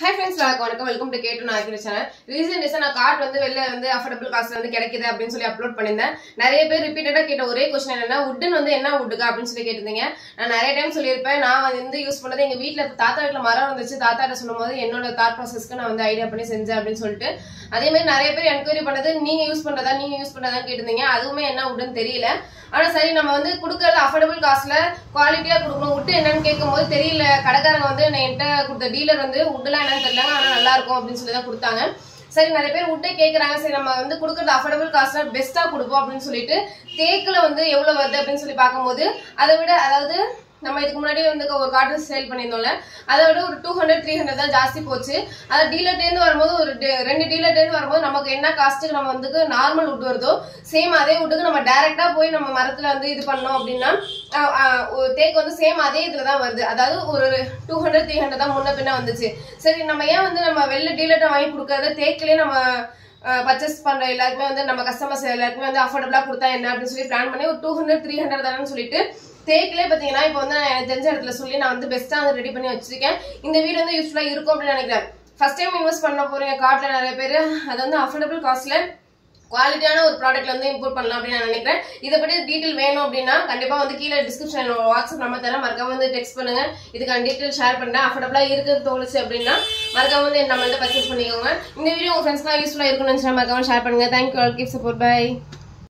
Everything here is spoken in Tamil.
ஹை ஃப்ரெண்ட்ஸ் வணக்கம் வெல்கம் டு கேட்டு நான் சேனல் ரீசன் ரீசன் நான் கார்ட் வந்து வெளில வந்து அஃபோர்டபுள் காஸ்ட்ல வந்து கிடைக்குது அப்படின்னு சொல்லி அப்லோட் பண்ணியிருந்தேன். நிறைய பேர் ரிப்பீட்டடாக கேட்ட ஒரே கொஸ்டின் என்னன்னா உட்டன் வந்து என்ன உட்டுக்கா அப்படின்னு சொல்லி கேட்டிருந்தீங்க. நான் நிறைய டைம் சொல்லியிருப்பேன். நான் வந்து யூஸ் பண்ணது எங்கள் வீட்டில் தாத்தா வீட்டில் மரம் வந்துச்சு தாத்தாட்ட சொல்லும்போது என்னோட தாட் ப்ராசஸ்க்கு நான் வந்து ஐடியா பண்ணி செஞ்சேன் அப்படின்னு சொல்லிட்டு. அதே மாதிரி நிறைய பேர் என்கொயரி பண்ணது நீங்கள் யூஸ் பண்ணுறதா நீங்கள் யூஸ் பண்ணுறதான்னு கேட்டிருந்தீங்க. அதுவுமே என்ன உட்டுன்னு தெரியல. ஆனால் சரி நம்ம வந்து கொடுக்கறது அஃபோர்டபுள் காஸ்ட்ல குவாலிட்டியாக கொடுக்கணும். உட்டு என்னன்னு கேட்கும்போது தெரியல. கடைக்காரங்க வந்து நான் என்கிட்ட கொடுத்த டீலர் வந்து உட்டுலாம் என்னன்னு தெரியல. ஆனா நல்லா இருக்கும் அப்படின்னு சொல்லி தான் கொடுத்தாங்க. சரி நிறைய பேர் உட்டே கேட்குறாங்க சரி நம்ம வந்து கொடுக்குறது அஃபோர்டபுள் காஸ்ட்ல பெஸ்ட்டாக கொடுப்போம் அப்படின்னு சொல்லிட்டு தேக்கில் வந்து எவ்வளவு வருது அப்படின்னு சொல்லி பார்க்கும்போது அதை விட அதாவது நம்ம இதுக்கு முன்னாடி வந்து ஒரு கார்டன் சேல் பண்ணியிருந்தோம்ல அதை விட ஒரு டூ ஹண்ட்ரட் த்ரீ ஹண்ட்ரட் தான் ஜாஸ்தி போச்சு. அது டீலர்ட்லேருந்து வரும்போது ஒரு ரெண்டு டீலர்ட்டேருந்து வரும்போது நமக்கு என்ன காஸ்ட்டுக்கு நம்ம வந்து நார்மல் உட் வருதோ சேம் அதே உட்டுக்கு நம்ம டேரெக்டாக போய் நம்ம மரத்தில் வந்து இது பண்ணோம் அப்படின்னா ஒரு தேக்கு வந்து சேம் அதே இதில் தான் வருது. அதாவது ஒரு டூ ஹண்ட்ரட் த்ரீ ஹண்ட்ரட் தான் முன்ன பின்ன வந்துச்சு. சரி நம்ம ஏன் வந்து நம்ம வெளில டீலர்ட்ட வாங்கி கொடுக்கறத தேக்கிலே நம்ம பர்ச்சேஸ் பண்ற எல்லாருக்குமே வந்து நம்ம கஸ்டமர்ஸ் எல்லாருக்குமே வந்து அஃபோர்டபுளாக கொடுத்தா என்ன அப்படின்னு சொல்லி பிளான் பண்ணி ஒரு டூ ஹண்ட்ரட் த்ரீ ஹண்ட்ரட் தானே சொல்லிட்டு தேக்கிலே பார்த்தீங்கன்னா இப்போ வந்து நான் எனக்கு தெரிஞ்ச இடத்துல சொல்லி நான் வந்து பெஸ்ட்டாக வந்து ரெடி பண்ணி வச்சிருக்கேன். இந்த வீடு வந்து யூஸ்ஃபுல்லாக இருக்கும் அப்படின்னு நினைக்கிறேன். ஃபர்ஸ்ட் டைம் இன்வெஸ்ட் பண்ண போகிறேன் காட்டில் நிறைய பேர். அது வந்து அஃபோர்டபுள் காஸ்ட்ல குவாலிட்டியான ஒரு ப்ராடக்ட்ல வந்து இம்போர்ட் பண்ணலாம் அப்படின்னு நான் நினைக்கிறேன். இதை பற்றி டீட்டெயில் வேணும் அப்படின்னா கண்டிப்பா வந்து கீழே டிஸ்கிரிப்ஷன் வாட்ஸ்அப் நம்ம தரேன். மறக்காம வந்து டெக்ஸ்ட் பண்ணுங்க. இதுக்கான டீட்டெயில் ஷேர் பண்றேன். அஃபோர்டபுளா இருக்குது தோணுச்சு அப்படின்னா மறக்காம வந்து நம்ம வந்து பர்ச்சேஸ் பண்ணிக்கோங்க. இந்த வீடியோ உங்க ஃப்ரெண்ட்ஸ்லாம் யூஸ்ஃபுல்லா இருக்கும்னு நினைச்சா மறக்காம ஷேர் பண்ணுங்க. Thank you all keep support bye